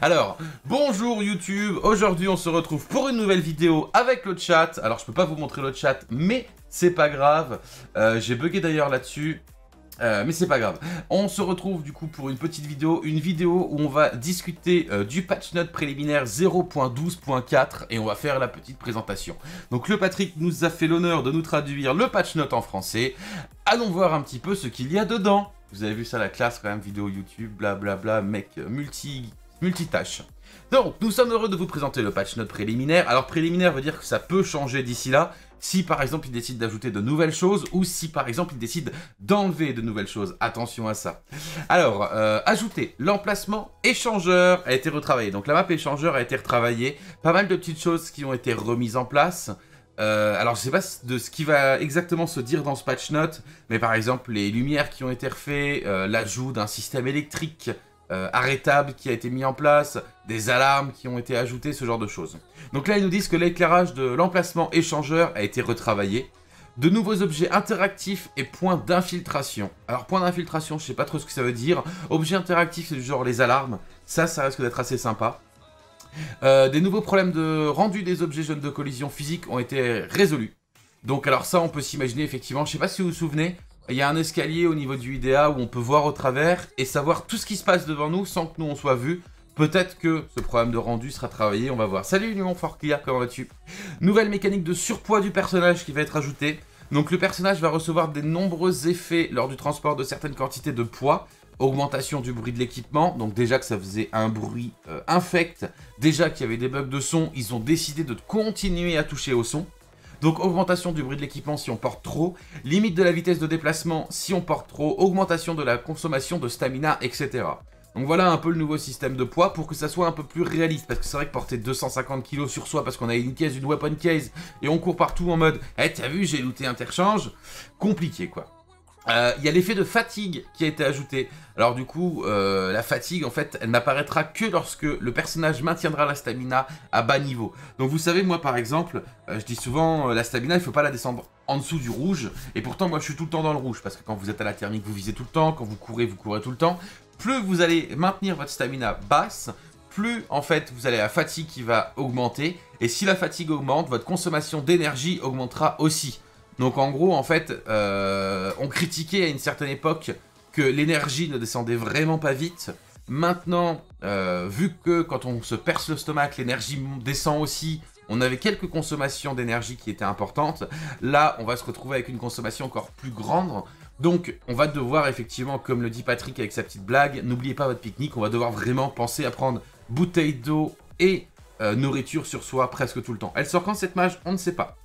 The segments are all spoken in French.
Alors, bonjour YouTube, aujourd'hui on se retrouve pour une nouvelle vidéo avec le chat. Alors je peux pas vous montrer le chat, mais c'est pas grave. Euh, j'ai bugué d'ailleurs là-dessus. Euh, mais c'est pas grave. On se retrouve du coup pour une petite vidéo, une vidéo où on va discuter euh, du patch note préliminaire 0.12.4 et on va faire la petite présentation. Donc le Patrick nous a fait l'honneur de nous traduire le patch note en français. Allons voir un petit peu ce qu'il y a dedans. Vous avez vu ça la classe quand même, vidéo YouTube, blablabla, mec multi multitâche. Donc, nous sommes heureux de vous présenter le patch note préliminaire. Alors, préliminaire veut dire que ça peut changer d'ici là, si par exemple il décide d'ajouter de nouvelles choses, ou si par exemple il décide d'enlever de nouvelles choses. Attention à ça. Alors, euh, ajouter, l'emplacement échangeur a été retravaillé. Donc la map échangeur a été retravaillée. Pas mal de petites choses qui ont été remises en place. Euh, alors je sais pas de ce qui va exactement se dire dans ce patch note, mais par exemple les lumières qui ont été refaites, euh, l'ajout d'un système électrique euh, arrêtable qui a été mis en place, des alarmes qui ont été ajoutées, ce genre de choses. Donc là, ils nous disent que l'éclairage de l'emplacement échangeur a été retravaillé. De nouveaux objets interactifs et points d'infiltration. Alors, point d'infiltration, je sais pas trop ce que ça veut dire. Objets interactifs, c'est du genre les alarmes. Ça, ça risque d'être assez sympa. Euh, des nouveaux problèmes de rendu des objets jeunes de collision physique ont été résolus. Donc alors ça, on peut s'imaginer effectivement, je sais pas si vous vous souvenez, il y a un escalier au niveau du IDA où on peut voir au travers et savoir tout ce qui se passe devant nous sans que nous on soit vu. Peut-être que ce problème de rendu sera travaillé, on va voir. Salut Union Fort Clear, comment vas-tu? Nouvelle mécanique de surpoids du personnage qui va être ajoutée. Donc le personnage va recevoir des nombreux effets lors du transport de certaines quantités de poids. Augmentation du bruit de l'équipement, donc déjà que ça faisait un bruit euh, infect, déjà qu'il y avait des bugs de son, ils ont décidé de continuer à toucher au son. Donc augmentation du bruit de l'équipement si on porte trop, limite de la vitesse de déplacement si on porte trop, augmentation de la consommation de stamina, etc. Donc voilà un peu le nouveau système de poids pour que ça soit un peu plus réaliste. Parce que c'est vrai que porter 250 kg sur soi parce qu'on a une case, une weapon case, et on court partout en mode « Eh, t'as vu, j'ai looté interchange », compliqué quoi. Euh, il y a l'effet de fatigue qui a été ajouté. Alors du coup, euh, la fatigue, en fait, elle n'apparaîtra que lorsque le personnage maintiendra la stamina à bas niveau. Donc vous savez, moi par exemple, euh, je dis souvent, la stamina, il ne faut pas la descendre en dessous du rouge. Et pourtant, moi je suis tout le temps dans le rouge. Parce que quand vous êtes à la thermique, vous visez tout le temps. Quand vous courez, vous courez tout le temps. Plus vous allez maintenir votre stamina basse, plus en fait vous allez la fatigue qui va augmenter. Et si la fatigue augmente, votre consommation d'énergie augmentera aussi. Donc en gros, en fait, euh, on critiquait à une certaine époque que l'énergie ne descendait vraiment pas vite. Maintenant, euh, vu que quand on se perce le stomac, l'énergie descend aussi, on avait quelques consommations d'énergie qui étaient importantes. Là, on va se retrouver avec une consommation encore plus grande. Donc, on va devoir effectivement, comme le dit Patrick avec sa petite blague, n'oubliez pas votre pique-nique, on va devoir vraiment penser à prendre bouteille d'eau et euh, nourriture sur soi presque tout le temps. Elle sort quand cette mage? On ne sait pas.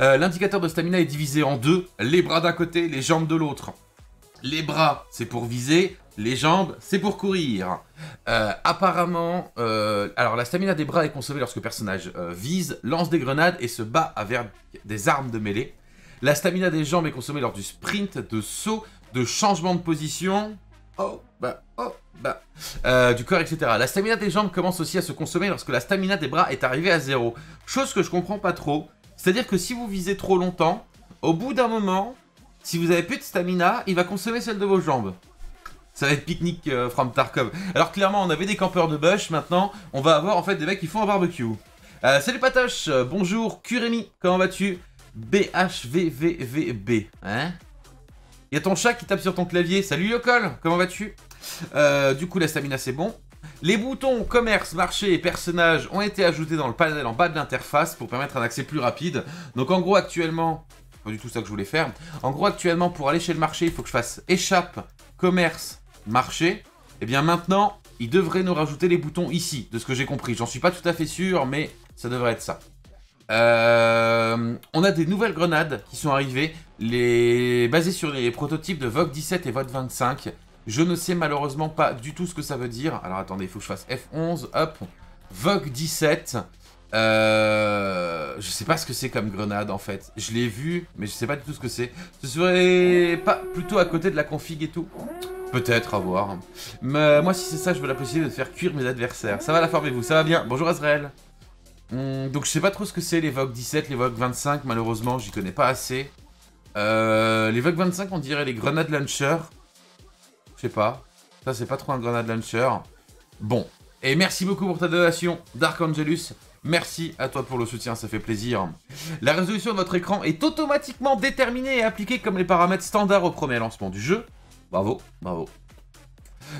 Euh, l'indicateur de stamina est divisé en deux, les bras d'un côté, les jambes de l'autre. Les bras, c'est pour viser, les jambes, c'est pour courir. Euh, apparemment, euh, alors la stamina des bras est consommée lorsque le personnage vise, lance des grenades et se bat avec des armes de mêlée. La stamina des jambes est consommée lors du sprint, de saut, de changement de position. Oh, bah, oh, bah. du corps, etc. La stamina des jambes commence aussi à se consommer lorsque la stamina des bras est arrivée à zéro. Chose que je comprends pas trop. C'est-à-dire que si vous visez trop longtemps, au bout d'un moment, si vous avez plus de stamina, il va consommer celle de vos jambes. Ça va être pique-nique euh, from Tarkov. Alors clairement, on avait des campeurs de bush, maintenant, on va avoir en fait des mecs qui font un barbecue. Euh, salut Patoche, euh, bonjour, Kurémi, comment vas-tu? BHVVVB, hein? Il y a ton chat qui tape sur ton clavier, salut Yokol, comment vas-tu? Du coup, la stamina c'est bon. Les boutons commerce, marché et personnages ont été ajoutés dans le panel en bas de l'interface pour permettre un accès plus rapide. Donc en gros actuellement, pas du tout ça que je voulais faire. En gros actuellement pour aller chez le marché, il faut que je fasse échappe, commerce, marché. Et eh bien maintenant, ils devraient nous rajouter les boutons ici, de ce que j'ai compris. J'en suis pas tout à fait sûr, mais ça devrait être ça. Euh, on a des nouvelles grenades qui sont arrivées, les... basées sur les prototypes de Vogue 17 et Vogue 25. Je ne sais malheureusement pas du tout ce que ça veut dire. Alors attendez, il faut que je fasse F11, hop, Vogue 17. Euh, je sais pas ce que c'est comme grenade en fait. Je l'ai vu, mais je sais pas du tout ce que c'est. Ce serait pas plutôt à côté de la config et tout Peut-être, à voir. Moi, si c'est ça, je veux la possibilité de faire cuire mes adversaires. Ça va la forme vous Ça va bien Bonjour Azrael. Hmm, donc je sais pas trop ce que c'est les Vogue 17, les Vogue 25, malheureusement, j'y connais pas assez. Euh, les Vogue 25, on dirait les grenades launcher. Je sais pas. Ça, c'est pas trop un grenade launcher. Bon. Et merci beaucoup pour ta donation, Dark Angelus. Merci à toi pour le soutien, ça fait plaisir. La résolution de votre écran est automatiquement déterminée et appliquée comme les paramètres standards au premier lancement du jeu. Bravo, bravo.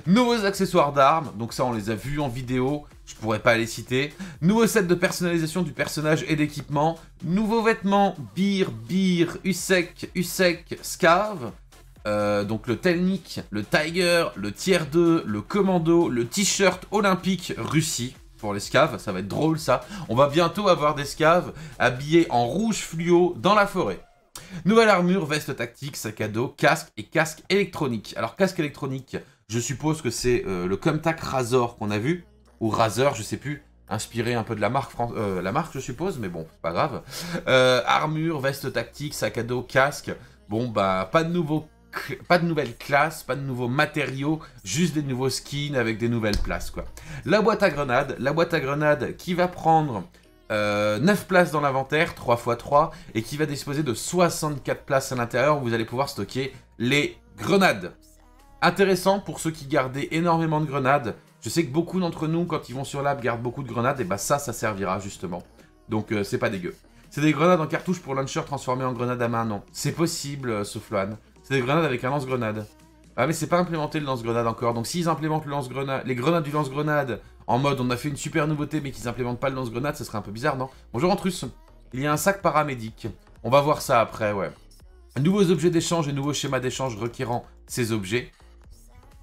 Nouveaux accessoires d'armes, donc ça on les a vus en vidéo, je pourrais pas les citer. Nouveau set de personnalisation du personnage et d'équipement. Nouveaux vêtements, Beer, Beer, Usek, Usek, Scav. Euh, donc le Telnik, le Tiger, le Tier 2, le Commando, le T-shirt olympique Russie pour les scaves, ça va être drôle ça. On va bientôt avoir des scaves habillés en rouge fluo dans la forêt. Nouvelle armure, veste tactique, sac à dos, casque et casque électronique. Alors casque électronique, je suppose que c'est euh, le Comtac Razor qu'on a vu, ou Razer, je sais plus, inspiré un peu de la marque, euh, la marque je suppose, mais bon, pas grave. armure, veste tactique, sac à dos, casque. Bon bah pas de nouveau pas de nouvelles classes, pas de nouveaux matériaux, juste des nouveaux skins avec des nouvelles places, quoi. La boîte à grenades, la boîte à grenades qui va prendre 9 euh, places dans l'inventaire, 3 x 3, et qui va disposer de 64 places à l'intérieur où vous allez pouvoir stocker les grenades. Intéressant pour ceux qui gardaient énormément de grenades. Je sais que beaucoup d'entre nous, quand ils vont sur l'app, gardent beaucoup de grenades, et bah ça, ça servira justement. Donc euh, c'est pas dégueu. C'est des grenades en cartouche pour launcher transformées en grenades à main, non. C'est possible, euh, c'est des grenades avec un lance-grenade. Ah mais c'est pas implémenté le lance-grenade encore, donc s'ils implémentent le lance-grenade, les grenades du lance-grenade en mode on a fait une super nouveauté mais qu'ils implémentent pas le lance-grenade, ce serait un peu bizarre, non? Bonjour Antrus, il y a un sac paramédic. On va voir ça après, ouais. Nouveaux objets d'échange et nouveaux schémas d'échange requérant ces objets.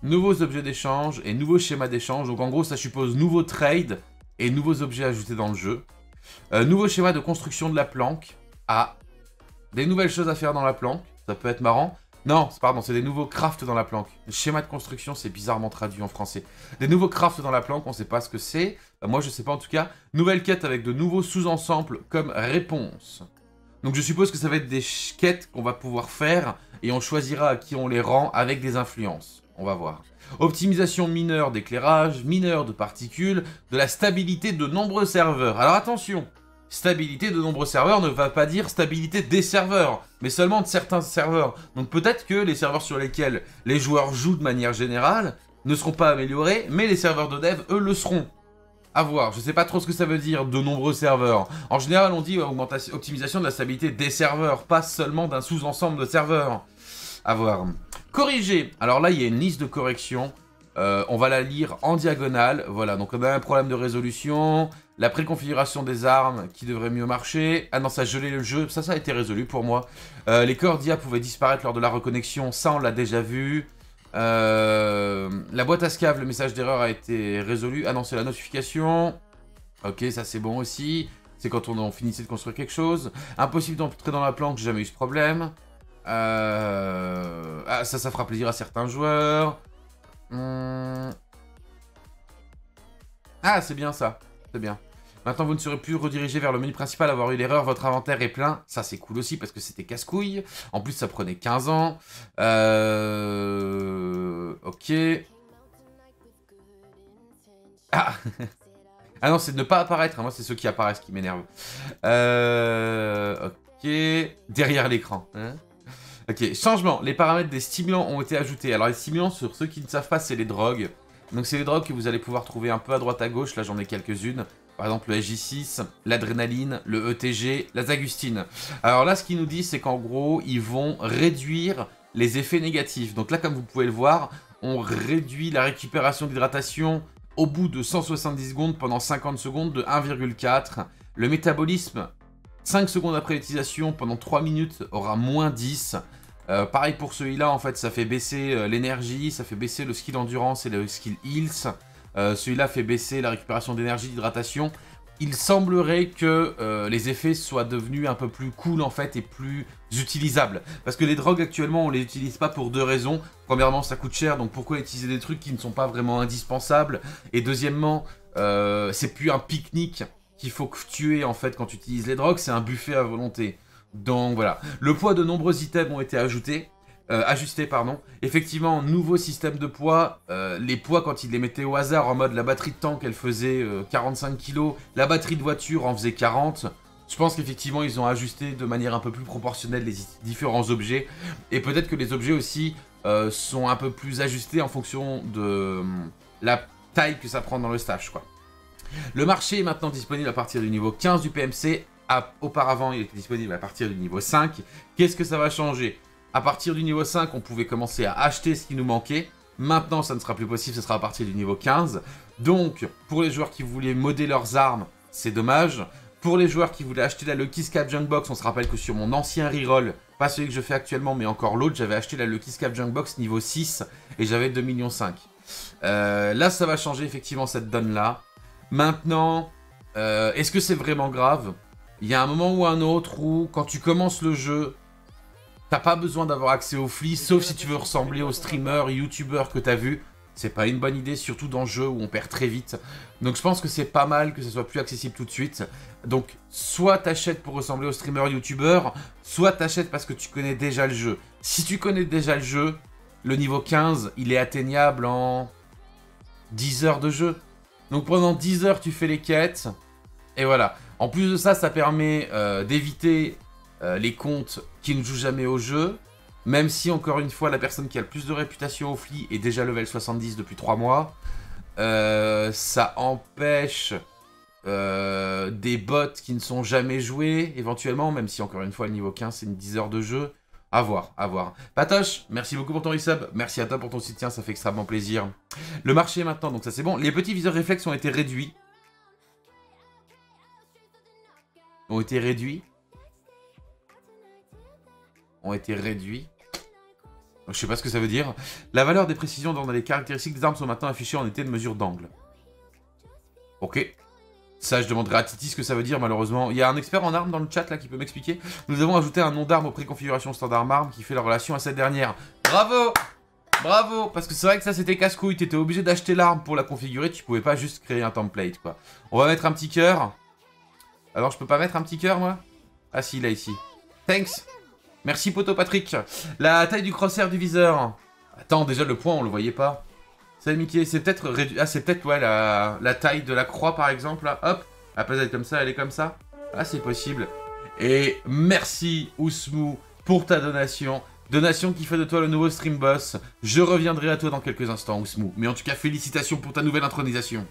Nouveaux objets d'échange et nouveaux schémas d'échange, donc en gros ça suppose nouveaux trades et nouveaux objets ajoutés dans le jeu. Euh, nouveau schéma de construction de la planque. Ah, des nouvelles choses à faire dans la planque, ça peut être marrant. Non, pardon, c'est des nouveaux crafts dans la planque. Le schéma de construction, c'est bizarrement traduit en français. Des nouveaux crafts dans la planque, on sait pas ce que c'est. Euh, moi, je sais pas en tout cas. Nouvelle quête avec de nouveaux sous-ensembles comme réponse. Donc je suppose que ça va être des quêtes qu'on va pouvoir faire et on choisira à qui on les rend avec des influences. On va voir. Optimisation mineure d'éclairage, mineur de particules, de la stabilité de nombreux serveurs. Alors attention, Stabilité de nombreux serveurs ne va pas dire stabilité des serveurs, mais seulement de certains serveurs. Donc peut-être que les serveurs sur lesquels les joueurs jouent de manière générale ne seront pas améliorés, mais les serveurs de dev, eux, le seront. A voir, je sais pas trop ce que ça veut dire, de nombreux serveurs. En général, on dit augmentation, optimisation de la stabilité des serveurs, pas seulement d'un sous-ensemble de serveurs. A voir. Corriger. Alors là, il y a une liste de corrections. Euh, on va la lire en diagonale. Voilà, donc on a un problème de résolution. La préconfiguration des armes qui devrait mieux marcher. Ah non, ça a gelé le jeu. Ça, ça a été résolu pour moi. Euh, les corps d'IA pouvaient disparaître lors de la reconnexion. Ça, on l'a déjà vu. Euh, la boîte à scave, le message d'erreur a été résolu. Ah non, c'est la notification. Ok, ça c'est bon aussi. C'est quand on, finissait de construire quelque chose. Impossible d'entrer dans la planque, jamais eu ce problème. Ah, ça, ça fera plaisir à certains joueurs. Hmm. Ah, c'est bien ça. C'est bien. Maintenant, vous ne serez plus redirigé vers le menu principal, avoir eu l'erreur, votre inventaire est plein. Ça, c'est cool aussi, parce que c'était casse-couille. En plus, ça prenait 15 ans. Euh... Ok. Ah Ah non, c'est de ne pas apparaître. Moi, c'est ceux qui apparaissent qui m'énervent. Euh... Ok. Derrière l'écran. Hein. Ok, changement. Les paramètres des stimulants ont été ajoutés. Alors, les stimulants, sur ceux qui ne savent pas, c'est les drogues. Donc, c'est les drogues que vous allez pouvoir trouver un peu à droite à gauche. Là, j'en ai quelques-unes. Par exemple, le SJ6, l'adrénaline, le ETG, la Zagustine. Alors là, ce qu'ils nous disent, c'est qu'en gros, ils vont réduire les effets négatifs. Donc là, comme vous pouvez le voir, on réduit la récupération d'hydratation au bout de 170 secondes pendant 50 secondes de 1,4. Le métabolisme, 5 secondes après l'utilisation, pendant 3 minutes, aura moins 10. Euh, pareil pour celui-là, en fait, ça fait baisser euh, l'énergie, ça fait baisser le skill endurance et le skill heals. Euh, celui-là fait baisser la récupération d'énergie, d'hydratation. Il semblerait que les effets soient devenus un peu plus cool en fait et plus utilisables. Parce que les drogues actuellement on les utilise pas pour deux raisons. Premièrement ça coûte cher donc pourquoi utiliser des trucs qui ne sont pas vraiment indispensables? Et deuxièmement c'est plus un pique-nique qu'il faut tuer en fait quand tu utilises les drogues, c'est un buffet à volonté. Donc voilà. Le poids de nombreux items ont été ajoutés. Euh, ajusté, pardon. Effectivement, nouveau système de poids. Euh, les poids, quand ils les mettaient au hasard, en mode la batterie de tank, elle faisait 45 euh, kg, la batterie de voiture en faisait 40. Je pense qu'effectivement, ils ont ajusté de manière un peu plus proportionnelle les différents objets. Et peut-être que les objets aussi sont un peu plus ajustés en fonction de la taille que ça prend dans le stage, quoi. Le marché est maintenant disponible à partir du niveau 15 du PMC. auparavant, il était disponible à partir du niveau 5. Qu'est-ce que ça va changer? À partir du niveau 5, on pouvait commencer à acheter ce qui nous manquait. Maintenant, ça ne sera plus possible, ce sera à partir du niveau 15. Donc, pour les joueurs qui voulaient modder leurs armes, c'est dommage. Pour les joueurs qui voulaient acheter la Lucky Scap Junkbox, on se rappelle que sur mon ancien reroll, pas celui que je fais actuellement, mais encore l'autre, j'avais acheté la Lucky Scap Junkbox niveau 6 et j'avais 2,5 millions. Euh, là, ça va changer effectivement cette donne-là. Maintenant, euh, est-ce que c'est vraiment grave? Il y a un moment ou un autre où, quand tu commences le jeu, t'as pas besoin d'avoir accès aux flics, sauf si tu veux ressembler aux streamers, youtubeurs que t'as vu. C'est pas une bonne idée, surtout dans le jeu où on perd très vite. Donc je pense que c'est pas mal que ce soit plus accessible tout de suite. Donc soit t'achètes pour ressembler aux streamers, youtubeurs, soit t'achètes parce que tu connais déjà le jeu. Si tu connais déjà le jeu, le niveau 15, il est atteignable en 10 heures de jeu. Donc pendant 10 heures, tu fais les quêtes. Et voilà. En plus de ça, ça permet euh, d'éviter euh, les comptes qui ne jouent jamais au jeu. Même si, encore une fois, la personne qui a le plus de réputation au fli est déjà level 70 depuis 3 mois. Euh, ça empêche des bots qui ne sont jamais joués, éventuellement. Même si, encore une fois, le niveau 15, c'est une 10 heures de jeu. A voir, à voir. Patoche, merci beaucoup pour ton resub. Merci à toi pour ton soutien, ça fait extrêmement plaisir. Le marché maintenant, donc ça c'est bon. Les petits viseurs réflexes ont été réduits. Ont été réduits. Ont été réduits. Je sais pas ce que ça veut dire. La valeur des précisions dans les caractéristiques des armes sont maintenant affichées en unité de mesure d'angle. Ok. Ça, je demanderai à Titi ce que ça veut dire, malheureusement. Il y a un expert en armes dans le chat, là, qui peut m'expliquer. Nous avons ajouté un nom d'arme aux préconfigurations standard armes qui fait la relation à cette dernière. Bravo Bravo Parce que c'est vrai que ça, c'était casse-couille. T'étais obligé d'acheter l'arme pour la configurer. Tu pouvais pas juste créer un template, quoi. On va mettre un petit cœur. Alors, je peux pas mettre un petit cœur, moi? Ah si, là, ici. Thanks Merci, poteau Patrick. La taille du crosshair du viseur. Attends, déjà, le point, on le voyait pas. Salut Mickey, c'est peut-être Ah, c'est peut-être, ouais, la... taille de la croix, par exemple. Hop, à place d'être comme ça, elle est comme ça. Ah, c'est possible. Et merci, Ousmou, pour ta donation. Donation qui fait de toi le nouveau stream boss. Je reviendrai à toi dans quelques instants, Ousmou. Mais en tout cas, félicitations pour ta nouvelle intronisation.